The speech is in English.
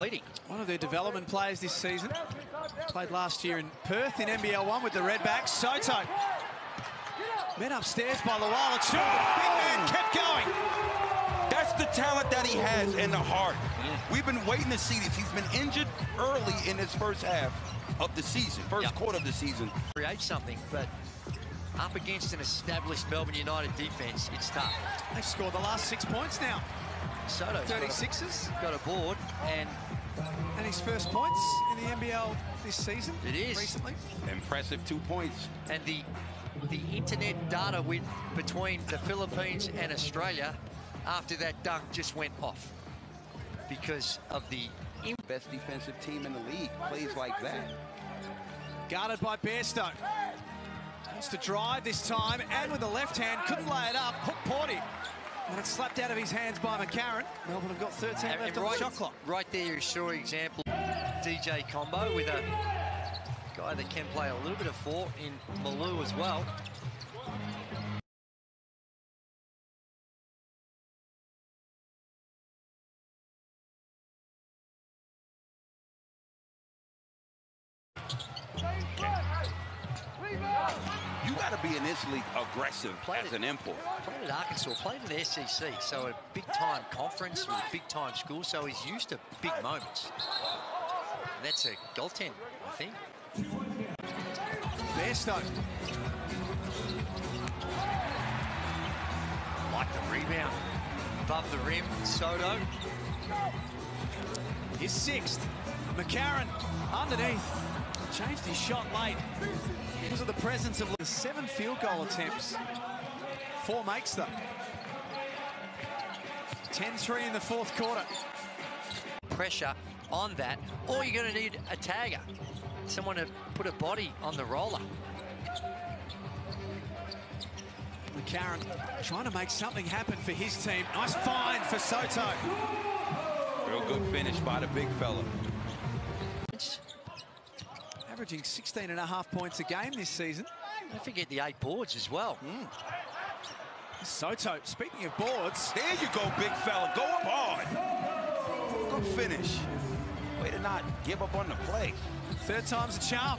leading. One of their development players this season. Played last year in Perth in NBL 1 with the Redbacks. Sotto. Met upstairs by Luala Chu. Big man kept going. That's the talent that he has and the heart. We've been waiting to see this. He's been injured early in his first half of the season, first Yep. quarter of the season. Create something, but up against an established Melbourne United defence, it's tough. They've scored the last six points now. Sotto's got a, 36s. got a board, and And his first points in the NBL this season. It is. Recently. Impressive two points. and the the internet data with between the Philippines and Australia after that dunk just went off because of the Best defensive team in the league plays like that. Guarded by Bairstow. Wants to drive this time, and with the left hand, couldn't lay it up. Hook Porty. And it's slapped out of his hands by McCarron. Melbourne have got 13 And- left and on the right, shot clock. right there saw an example DJ combo with a guy that can play a little bit of four in Malou as well. Got to be in this aggressive Played as it. an import. Played at Arkansas, played in the SEC, so a big time conference with a big time school, so he's used to big moments. And that's a goaltend, I think. Bairstow. Like the rebound. Above the rim, Sotto. His sixth. McCarron underneath. Changed his shot late because of the presence of the seven field goal attempts. Four makes them. 10-3 in the fourth quarter. Pressure on that, or you're going to need a tagger. Someone to put a body on the roller. McCarron trying to make something happen for his team. Nice find for Sotto. Real good finish by the big fella. Averaging 16 and a half points a game this season. Don't forget the eight boards as well. Hmm. Sotto, speaking of boards, There you go, big fella. Go up hard. Good finish. Way to not give up on the play. third time's a charm.